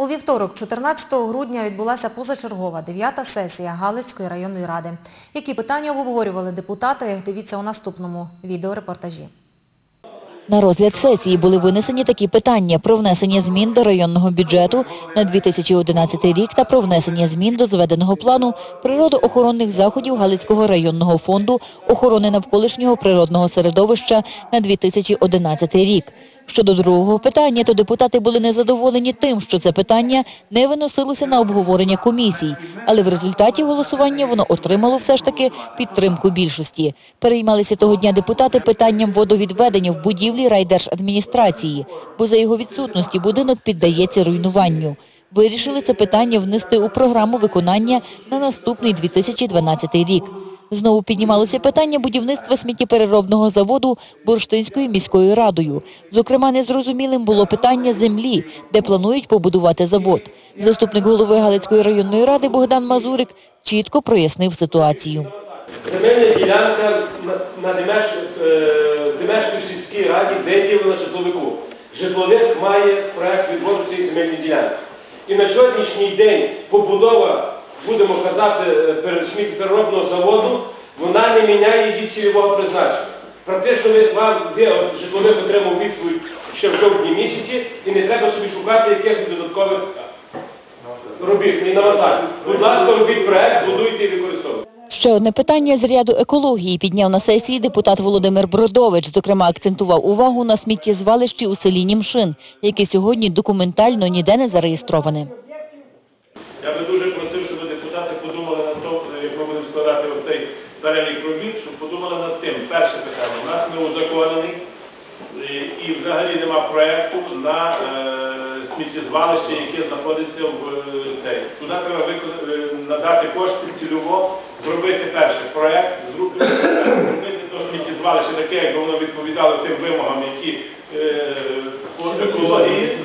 У вівторок, 14 грудня, відбулася позачергова дев'ята сесія Галицької районної ради. Які питання обговорювали депутати, дивіться у наступному відеорепортажі. На розгляд сесії були винесені такі питання про внесення змін до районного бюджету на 2011 рік та про внесення змін до зведеного плану природоохоронних заходів Галицького районного фонду охорони навколишнього природного середовища на 2011 рік. Щодо другого питання, то депутати були незадоволені тим, що це питання не виносилося на обговорення комісій, але в результаті голосування воно отримало все ж таки підтримку більшості. Переймалися того дня депутати питанням водовідведення в будівлі райдержадміністрації, бо за його відсутності будинок піддається руйнуванню. Вирішили це питання внести у програму виконання на наступний 2012 рік. Знову піднімалося питання будівництва сміттєпереробного заводу Бурштинською міською радою. Зокрема, незрозумілим було питання землі, де планують побудувати завод. Заступник голови Галицької районної ради Богдан Мазурик чітко прояснив ситуацію. Земельна ділянка на, е, Демешкій сільській раді виділена житловику. Житловик має проект відводу цієї земельної ділянки. І на сьогоднішній день побудова, будемо казати, е, сміттєпереробного заводу, вона не міняє її цільового призначення. Практично ви, вам ви, отримав відповідь ще в жовтні місяці і не треба собі шукати якихось додаткових робіт, не навантажень. Будь ласка, робіть проект, будуйте і використовуйте. Ще одне питання з ряду екології підняв на сесії депутат Володимир Бродович. Зокрема, акцентував увагу на сміттєзвалищі у селі Німшин, яке сьогодні документально ніде не зареєстроване. ми будемо складати оцей перелік робіт, щоб подумали над тим. Перше питання, у нас не узаконений і взагалі нема проєкту на е, сміттєзвалище, яке знаходиться в е, цей. Туди треба е, надати кошти цільово, зробити перше проєкт, зробити сміттєзвалище таке, як воно відповідало тим вимогам, які по екології.